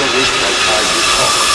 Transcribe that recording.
Bericht bei Kai Koch.